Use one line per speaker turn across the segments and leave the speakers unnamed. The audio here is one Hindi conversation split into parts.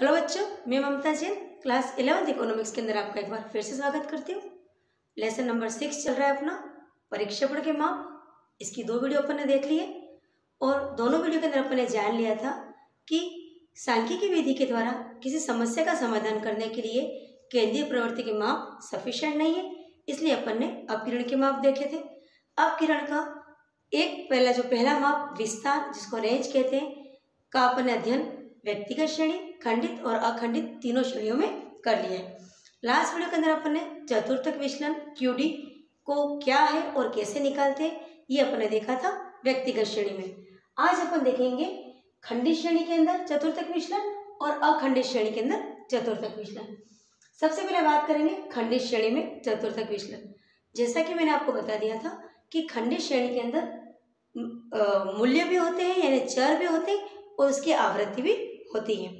हेलो बच्चों, मैं Mamta Jain, class eleventh economics के अंदर आपका एक बार फिर से स्वागत करती हूँ। लेसन नंबर सिक्स चल रहा है अपना परीक्षापण के माप। इसकी दो वीडियो अपन ने देख ली है और दोनों वीडियो के अंदर अपन ने जान लिया था कि सांख्यिकी विधि के द्वारा किसी समस्या का समाधान करने के लिए केंद्रीय प्रवृत्ति के माप सफिशिएंट नहीं है, इसलिए अपन ने अपकिरण के माप देखे थे। अपकिरण का एक पहला, जो पहला माप विस्तार, जिसको रेंज कहते हैं, का अपन ने अध्ययन व्यक्तिगत श्रेणी, खंडित और अखंडित तीनों श्रेणियों में कर है। लास्ट वीडियो के अंदर अपन ने चतुर्थक विचलन क्यूडी को क्या है और कैसे निकालते हैं, ये अपन ने देखा था व्यक्तिगत श्रेणी में। आज अपन देखेंगे खंडित श्रेणी के अंदर चतुर्थक विचलन और अखंडित श्रेणी के अंदर चतुर्थक विचलन। सबसे पहले बात करेंगे खंडित श्रेणी में चतुर्थक विचलन। जैसा कि मैंने आपको बता दिया था कि खंडित श्रेणी के अंदर मूल्य भी होते हैं, यानी चर भी होते हैं और उसकी आवृत्ति भी होती है।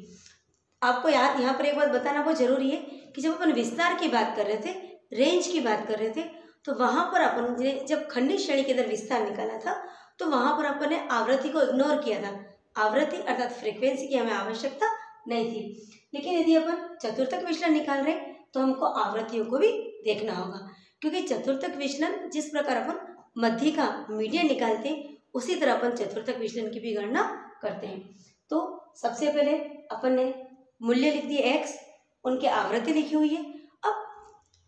आपको याद, यहाँ पर एक बात बताना बहुत ज़रूरी है कि जब अपन विस्तार की बात कर रहे थे रेंज की बात कर रहे थे तो वहाँ पर अपन ने, जब खंडित श्रेणी के अंदर विस्तार निकाला था तो वहाँ पर अपन ने आवृत्ति को इग्नोर किया था। आवृत्ति अर्थात फ्रीक्वेंसी की हमें आवश्यकता नहीं थी। लेकिन यदि अपन चतुर्थक विचलन निकाल रहे तो हमको आवृत्तियों को भी देखना होगा। क्योंकि चतुर्थक विचलन जिस प्रकार अपन मध्य का मीडियन निकालते हैं, उसी तरह अपन चतुर्थक विचलन की भी गणना करते हैं। तो सबसे पहले अपन ने मूल्य लिख दिए एक्स उनकी आवृत्ति लिखी हुई है। अब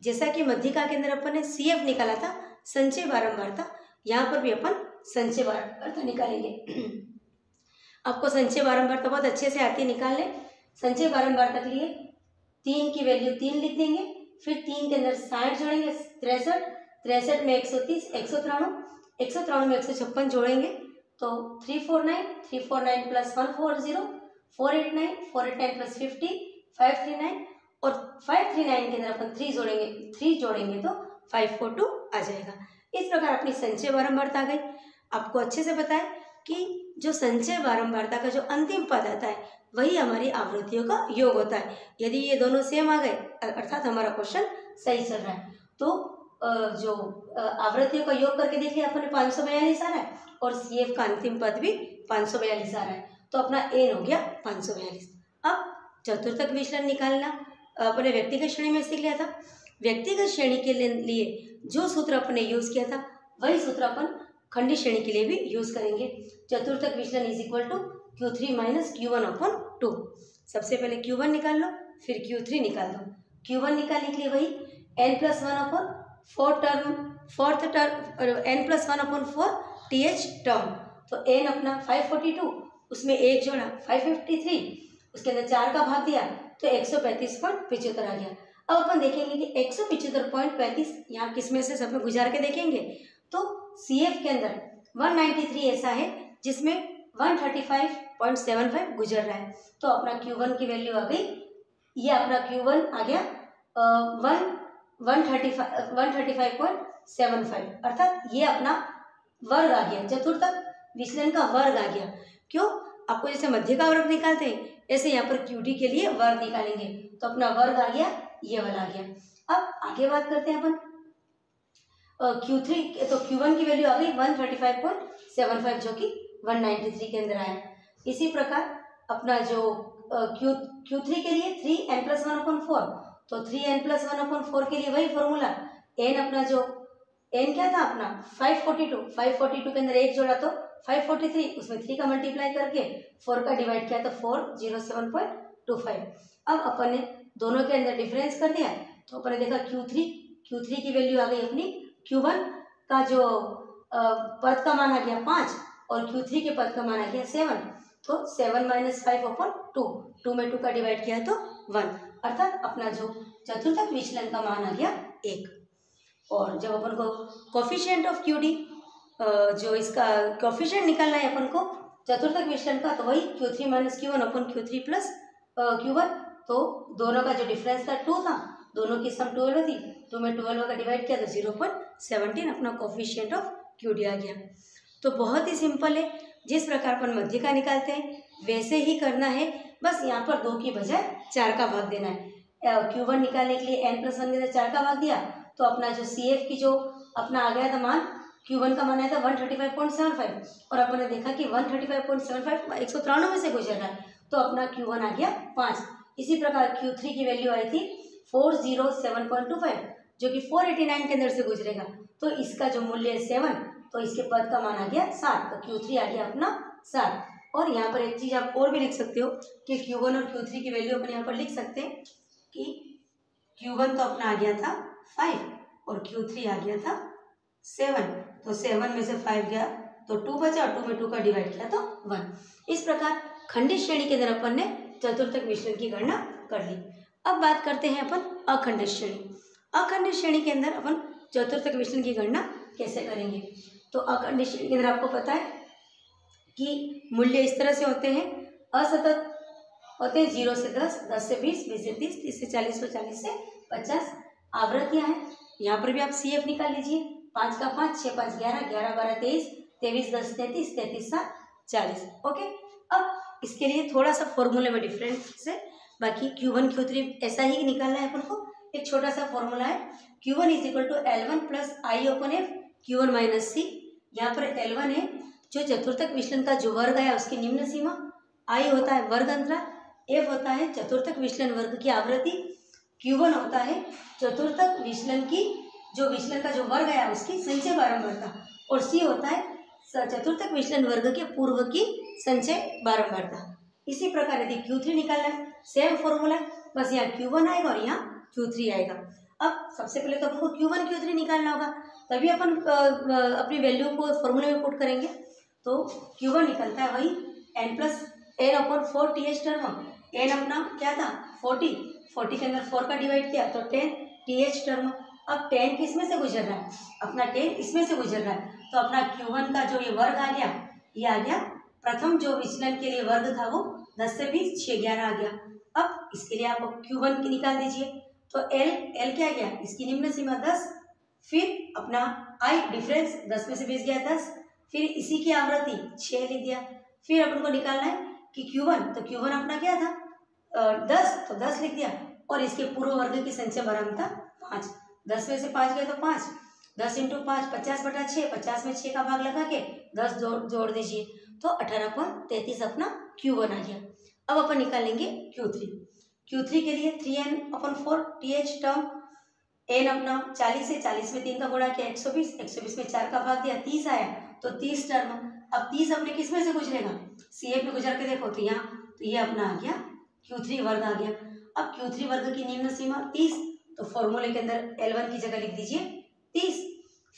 जैसा कि मध्यिका के अंदर अपन ने सी एफ़ निकाला था, संचय बारंबारता यहाँ पर भी अपन संचय बारंबारता निकालेंगे। आपको संचय बारंबारता बहुत अच्छे से आती है निकाल लें संचय बारंबारता के लिए तीन की वैल्यू तीन लिख देंगे, फिर तीन के अंदर साठ जोड़ेंगे, तिरसठ तिरसठ में एक सौ तीस, एक सौ तिराणु एक सौ तिराणु में एक सौ छप्पन जोड़ेंगे। तो three four nine three four nine plus one four zero four eight nine four eight nine plus fifty five three nine और फाइव थ्री नाइन के अंदर अपन थ्री जोड़ेंगे थ्री जोड़ेंगे तो फाइव फोर टू आ जाएगा। इस प्रकार अपनी संचय बारंबारता आ गई। आपको अच्छे से पता है कि जो संचय बारंबारता का जो अंतिम पद आता है, वही हमारी आवृत्तियों का योग होता है। यदि ये दोनों सेम आ गए, अर्थात हमारा क्वेश्चन सही चल रहा है तो जो आवृत्तियों का योग करके देख लिया अपने पाँच सौ बयालीस आ रहा है और सी एफ़ का अंतिम पद भी पाँच सौ बयालीस आ रहा है। तो अपना एन हो गया पाँच सौ बयालीस। अब चतुर्थक विचलन निकालना। अपने व्यक्तिगत श्रेणी में सीख लिया था। व्यक्तिगत श्रेणी के लिए जो सूत्र अपने यूज़ किया था, वही सूत्र अपन खंडी श्रेणी के लिए भी यूज़ करेंगे। चतुर्थक विचलन is equal to Q three minus Q one upon two सबसे पहले क्यू वन निकाल लो, फिर क्यू थ्री निकाल दो। क्यू वन निकालने के लिए वही n plus one upon four term fourth term n plus one upon four T H term तो एन अपना फाइव फोर्टी टू उसमें एक जोड़ा फाइव फिफ्टी थ्री उसके अंदर चार का भाग दिया तो एक सौ पैंतीस पॉइंट पिचहत्तर आ गया। अब अपन देखेंगे कि एक सौ पिचहत्तर पॉइंट पैंतीस यहाँ किसमें से सब में गुजार के देखेंगे। तो सी एफ़ के अंदर वन नाइन्टी थ्री ऐसा है, जिसमें one thirty five point seven five गुजर रहा है। तो अपना क्यू वन की वैल्यू आ गई। ये अपना क्यू वन आ गया one one thirty five point seven five अर्थात ये अपना वर्ग आ गया चतुर्थक विचलन का वर्ग आ गया। क्यों? आपको जैसे मध्य का वर्ग निकालते हैं, ऐसे यहाँ पर क्यूटी के लिए वर्ग निकालेंगे। तो अपना वर्ग आ गया, ये वाला आ गया। अब आगे बात करते हैं अपन। क्यू थ्री तो क्यू वन की वैल्यू आ गई one thirty five point seven five जो कि वन नाइन्टी थ्री के अंदर आया। इसी प्रकार अपना जो क्यू क्यू थ्री के लिए three n plus one upon four तो three n plus one upon four के लिए वही फॉर्मूला एन अपना जो एन क्या था अपना? Five forty two five forty two के अंदर एक जोड़ा तो फाइव फोर्टी थ्री उसमें थ्री का मल्टीप्लाई करके फोर का डिवाइड किया तो four zero seven point two five अब अपन ने दोनों के अंदर डिफरेंस कर दिया तो अपन ने देखा क्यू थ्री क्यू थ्री की वैल्यू आ गई अपनी क्यू वन का जो पद का मान गया पाँच और क्यू थ्री के पद का मान गया सेवन तो seven minus five upon two two में टू का डिवाइड किया तो वन अर्थात अपना जो चतुर्थक विचलन का मान आ गया एक. और जब अपन को कॉफिशियंट ऑफ़ क्यू डी जो इसका कॉफिशियंट निकालना है अपन को चतुर्थक विचलन का तो वही Q three minus Q one अपन Q three plus Q one तो दोनों का जो डिफरेंस था टू था. दोनों की सम ट्वेल्व थी. टू में ट्वेल्व का डिवाइड किया तो ज़ीरो पॉइंट सेवनटीन अपना कॉफिशियंट ऑफ़ क्यू डी आ गया. तो बहुत ही सिंपल है. जिस प्रकार अपन मध्य का निकालते हैं, वैसे ही करना है। बस यहाँ पर दो की बजाय चार का भाग देना है। क्यू वन निकालने के लिए एन प्लस वन के चार का भाग दिया तो अपना जो सी एफ़ की जो अपना आ गया था मान क्यू वन का मान आया था one thirty five point seven five और अपन ने देखा कि one thirty five point seven five एक सौ तिरानवे से गुजर रहा है तो अपना क्यू वन आ गया पाँच। इसी प्रकार क्यू थ्री की वैल्यू आई थी four zero seven point two five जो कि फोर एटी नाइन के अंदर से गुजरेगा। तो इसका जो मूल्य है सेवन तो इसके पद का मान आ गया सात तो क्यू थ्री आ गया अपना सात। और यहाँ पर एक चीज़ आप और भी लिख सकते हो कि क्यू वन और क्यू थ्री की वैल्यू अपन यहाँ पर लिख सकते हैं कि क्यू वन तो अपना आ गया था फाइव और क्यू थ्री आ गया था सेवन तो सेवन में से फाइव गया तो टू बचा और टू में टू का डिवाइड किया तो वन इस प्रकार खंडित श्रेणी के अंदर अपन ने चतुर्थक मिश्रण की गणना कर ली। अब बात करते हैं अपन अखंडित श्रेणी। अखंडित श्रेणी के अंदर अपन चतुर्थक मिश्रण की गणना कैसे करेंगे? तो श्रेणी के अंदर आपको पता है कि मूल्य इस तरह से होते हैं, असतत होते हैं ज़ीरो से दस दस से बीस बीस से तीस तीस से चालीस और चालीस से पचास। आवृत्तियाँ हैं? यहाँ पर भी आप सी एफ़ निकाल लीजिए। पाँच का पाँच, छः पाँच ग्यारह ग्यारह बारह तेईस तेईस दस तैंतीस तैंतीस सात, चालीस। ओके? अब इसके लिए थोड़ा सा फॉर्मूले में डिफरेंस है बाकी क्यू वन क्यू थ्री ऐसा ही निकालना है अपन को। एक छोटा सा फॉर्मूला है। Q one is equal to L one plus I upon F Q one minus C यहाँ पर एल वन है, जो चतुर्थक विचलन का जो वर्ग है, उसकी निम्न सीमा आई होता है वर्ग अंतरा एफ़ होता है चतुर्थक विचलन वर्ग की आवृत्ति क्यू वन होता है चतुर्थक विचलन की जो विचलन का जो वर्ग है, उसकी संचय बारंबारता, और सी होता है चतुर्थक विचलन वर्ग के पूर्व की संचय बारंबारता। इसी प्रकार यदि क्यू थ्री निकालना है सेम फॉर्मूला बस यहाँ क्यू वन आएगा और यहाँ क्यू थ्री आएगा। अब सबसे पहले तो आपको क्यू वन क्यू थ्री निकालना होगा। तभी अपन अपनी वैल्यू को फॉर्मूले में पुट करेंगे। तो क्यू वन निकलता है वही n plus n upon four T H term n अपना क्या था? फोर्टी फोर्टी के अंदर फोर का डिवाइड किया तो टेन टी एच टर्म अब टेन किसमें से गुजर रहा है? अपना टेन इसमें से गुजर रहा है। तो अपना क्यू वन का जो ये वर्ग आ गया, ये आ गया। प्रथम जो विचलन के लिए वर्ग था वो दस से बीस छः ग्यारह आ गया। अब इसके लिए आप क्यू वन की निकाल दीजिए। तो एल एल क्या गया? इसकी निम्न सीमा दस फिर अपना आई डिफरेंस दस में से बीस गया दस, फिर इसी की आवृत्ति छः लिख दिया। फिर अपन को निकालना है कि क्यू वन तो क्यू वन अपना क्या था? दस तो दस लिख दिया। और इसके पूर्व वर्ग की संख्या बराबर था पाँच। दस में से पाँच गए तो पाँच। दस इंटू पाँच, पचास बटा छः पचास में छः का भाग लगा के दस जोड़ जोड़ दीजिए। तो अठारह पॉइंट तैंतीस अपना क्यू वन आ गया। अब अपन निकालेंगे क्यू थ्री क्यू थ्री के लिए three N upon four T H term N अपना चालीस है चालीस में तीन का गुणा किया, एक सौ बीस, एक सौ बीस में चार का भाग दिया, तीस आया तो तीस टर्म अब तीस अपने किसमें से गुजरेगा? सी एफ़ में गुजर के देखो तो यहाँ तो ये अपना आ गया क्यू थ्री वर्ग आ गया। अब क्यू थ्री वर्ग की निम्न सीमा तीस तो फॉर्मूले के अंदर एल वन की जगह लिख दीजिए, तीस।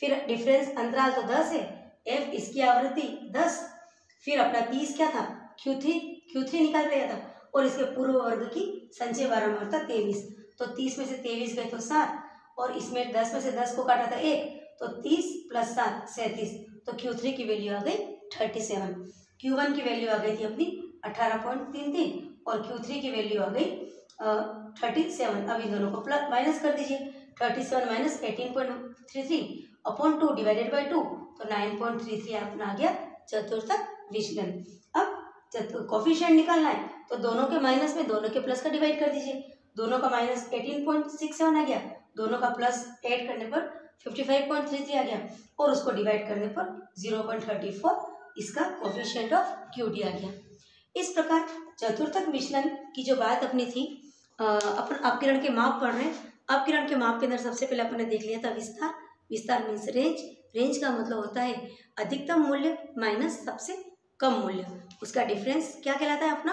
फिर डिफरेंस अंतराल तो दस है एफ़ इसकी आवृत्ति दस। फिर अपना तीस क्या था? क्यू थ्री क्यू थ्री निकाल रहा था, और इसके पूर्व वर्ग की संचय बारंबारता तेईस। तो तीस में से तेईस गए तो सात और इसमें दस में से दस को काटा था एक तो तीस प्लस सात, सैंतीस। तो क्यू थ्री की वैल्यू आ गई थर्टी सेवन क्यू वन की वैल्यू आ गई थी अपनी अठारह पॉइंट तीन तीन और क्यू थ्री की वैल्यू आ गई थर्टी सेवन अब इन दोनों को प्लस माइनस कर दीजिए। Thirty seven minus eighteen point three three upon two divided by two तो नाइन पॉइंट थ्री थ्री अपना आ गया चतुर्थक विचलन। कॉफिशियंट निकालना है तो दोनों के माइनस में दोनों के प्लस का डिवाइड कर दीजिए। दोनों का minus eighteen point six seven आ गया। दोनों का प्लस एड करने पर fifty five point three three आ गया। और उसको डिवाइड करने पर ज़ीरो पॉइंट थर्टी फोर इसका कोफिशियंट ऑफ़ क्यू डी आ गया। इस प्रकार चतुर्थक विचलन की जो बात अपनी थी अपन अपकिरण के माप पढ़ रहे हैं। अपकिरण के माप के अंदर सबसे पहले अपन ने देख लिया था विस्तार। विस्तार मीन्स रेंज रेंज का मतलब होता है अधिकतम मूल्य माइनस सबसे कम मूल्य। उसका डिफरेंस क्या कहलाता है अपना?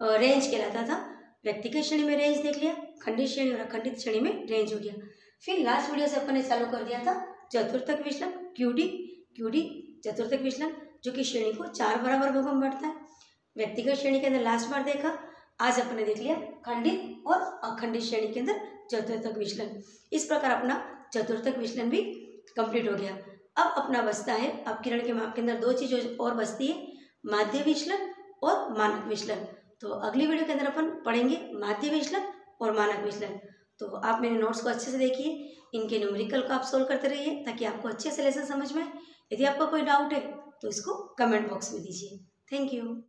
रेंज कहलाता था। व्यक्तिगत श्रेणी में रेंज देख लिया, खंडित श्रेणी और अखंडित श्रेणी में रेंज हो गया। फिर लास्ट वीडियो से अपन ने चालू कर दिया था चतुर्थक विचलन क्यूडी क्यूडी चतुर्थक विचलन, जो कि श्रेणी को चार बराबर भागों में बढ़ता है। व्यक्तिगत श्रेणी के अंदर लास्ट बार देखा, आज अपन देख लिया खंडित और अखंडित श्रेणी के अंदर चतुर्थक विचलन। इस प्रकार अपना चतुर्थक विचलन भी कंप्लीट हो गया। अब अपना बचता है, अब किरण के माप के अंदर दो चीज़ और बचती है माध्य विचलन और मानक विचलन। तो अगली वीडियो के अंदर अपन पढ़ेंगे माध्य विचलन और मानक विचलन। तो आप मेरे नोट्स को अच्छे से देखिए, इनके न्यूमेरिकल को आप सोल्व करते रहिए ताकि आपको अच्छे से लेसन समझ में यदि आपका कोई डाउट है तो इसको कमेंट बॉक्स में दीजिए। Thank you